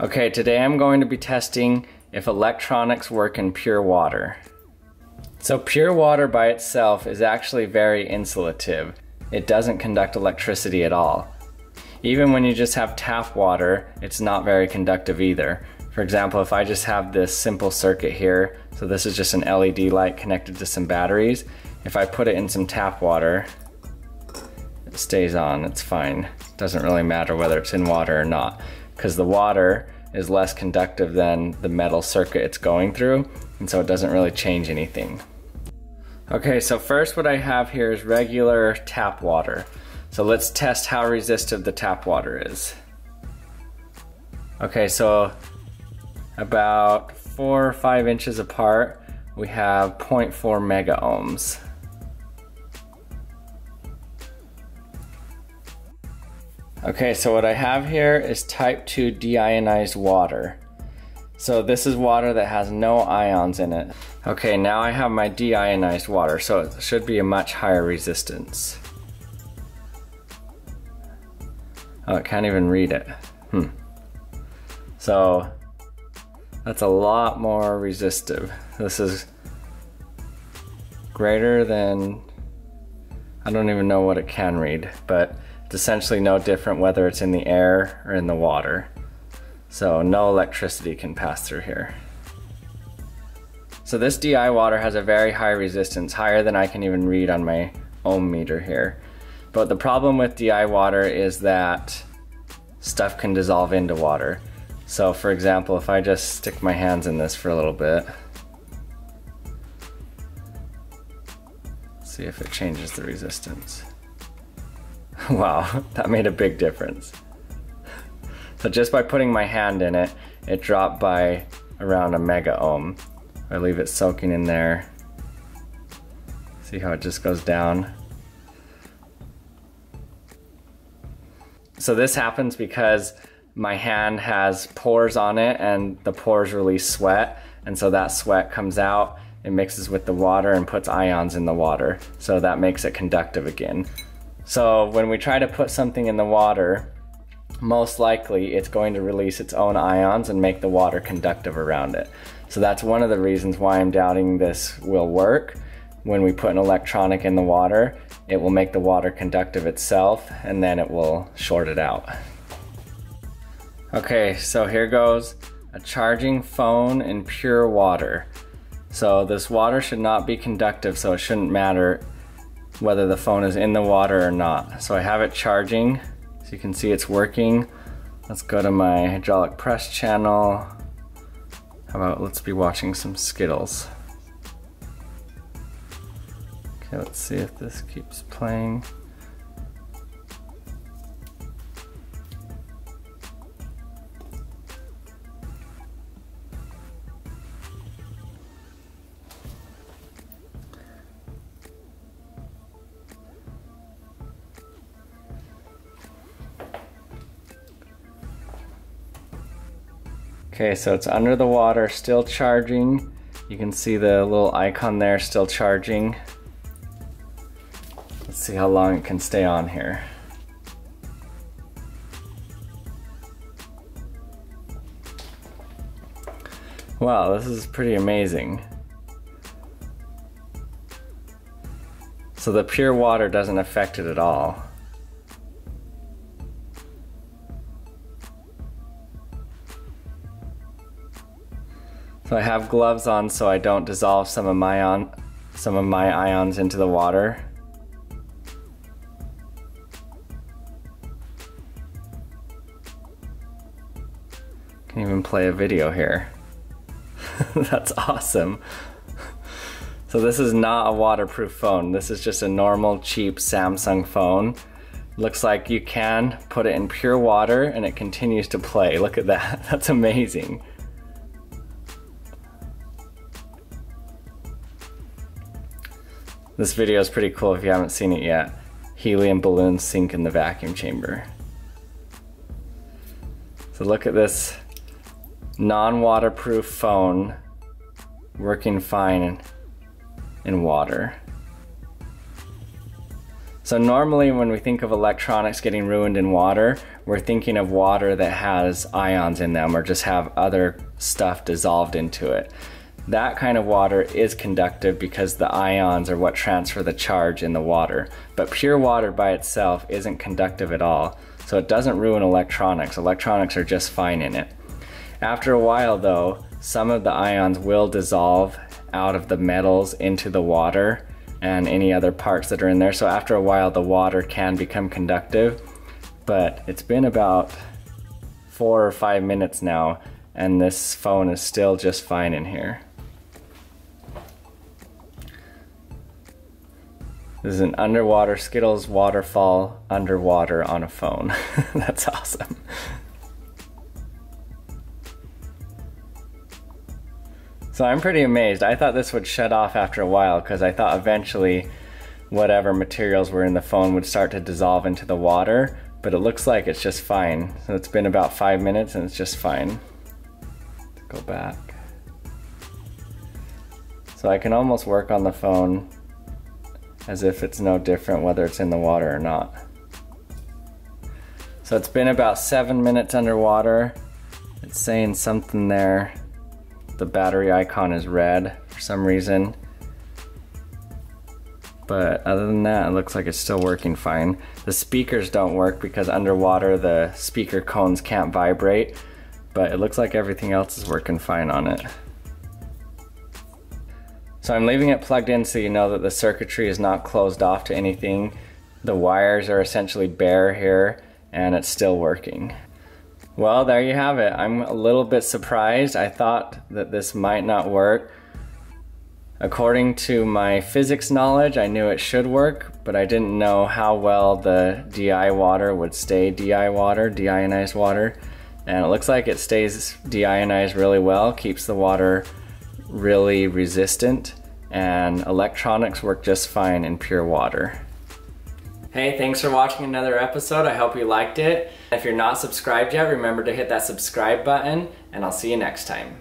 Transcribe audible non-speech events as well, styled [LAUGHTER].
Okay, today I'm going to be testing if electronics work in pure water. So pure water by itself is actually very insulative. It doesn't conduct electricity at all. Even when you just have tap water, it's not very conductive either. For example, if I just have this simple circuit here, so this is just an LED light connected to some batteries, if I put it in some tap water, stays on, it's fine. It doesn't really matter whether it's in water or not, because the water is less conductive than the metal circuit it's going through, and so it doesn't really change anything. Okay, so first what I have here is regular tap water. So let's test how resistive the tap water is. Okay, so about four or five inches apart, we have 0.4 mega ohms. Okay, so what I have here is type 2 deionized water. So this is water that has no ions in it. Okay, now I have my deionized water, so it should be a much higher resistance. Oh, it can't even read it. Hmm. So that's a lot more resistive. This is greater than, I don't even know what it can read, but essentially no different whether it's in the air or in the water. So no electricity can pass through here. So this DI water has a very high resistance, higher than I can even read on my ohm meter here. But the problem with DI water is that stuff can dissolve into water. So for example, if I just stick my hands in this for a little bit, see if it changes the resistance. [LAUGHS] wow, that made a big difference. So just by putting my hand in it, it dropped by around a mega ohm. I leave it soaking in there. See how it just goes down. So this happens because my hand has pores on it and the pores release sweat and so that sweat comes out it mixes with the water and puts ions in the water so that makes it conductive again so when we try to put something in the water most likely it's going to release its own ions and make the water conductive around it. So that's one of the reasons why I'm doubting this will work. When we put an electronic in the water it will make the water conductive itself and then it will short it out. Okay, so here goes a charging phone in pure water. So this water should not be conductive, so it shouldn't matter whether the phone is in the water or not. So I have it charging, so you can see it's working. Let's go to my hydraulic press channel. How about let's be watching some Skittles. Okay, let's see if this keeps playing. Okay, so it's under the water, still charging. You can see the little icon there still charging. Let's see how long it can stay on here. Wow, this is pretty amazing. So the pure water doesn't affect it at all. So I have gloves on so I don't dissolve some of my on some of my ions into the water. Can even play a video here. [LAUGHS] That's awesome. So this is not a waterproof phone. This is just a normal cheap Samsung phone. Looks like you can put it in pure water and it continues to play. Look at that, [LAUGHS] that's amazing. This video is pretty cool if you haven't seen it yet. Helium balloons sink in the vacuum chamber. So look at this non-waterproof phone working fine in, water. So normally when we think of electronics getting ruined in water, we're thinking of water that has ions in them or just have other stuff dissolved into it. That kind of water is conductive because the ions are what transfer the charge in the water. But pure water by itself isn't conductive at all, so it doesn't ruin electronics. Electronics are just fine in it. After a while though, some of the ions will dissolve out of the metals into the water and any other parts that are in there. So after a while, the water can become conductive, but it's been about four or five minutes now, and this phone is still just fine in here. This is an underwater Skittles waterfall underwater on a phone. [LAUGHS] That's awesome. So I'm pretty amazed. I thought this would shut off after a while because I thought eventually whatever materials were in the phone would start to dissolve into the water, but it looks like it's just fine. So it's been about five minutes and it's just fine. Let's go back. So I can almost work on the phone as if it's no different whether it's in the water or not. So it's been about seven minutes underwater. It's saying something there the battery icon is red for some reason. But other than that, it looks like it's still working fine. The speakers don't work because underwater the speaker cones can't vibrate, but it looks like everything else is working fine on it. So I'm leaving it plugged in so you know that the circuitry is not closed off to anything. The wires are essentially bare here and it's still working. Well, there you have it. I'm a little bit surprised. I thought that this might not work. According to my physics knowledge, I knew it should work, but I didn't know how well the DI water would stay DI water, deionized water. And it looks like it stays deionized really well, keeps the water really resistant, and electronics work just fine in pure water. Hey, thanks for watching another episode. I hope you liked it. If you're not subscribed yet, remember to hit that subscribe button, and I'll see you next time.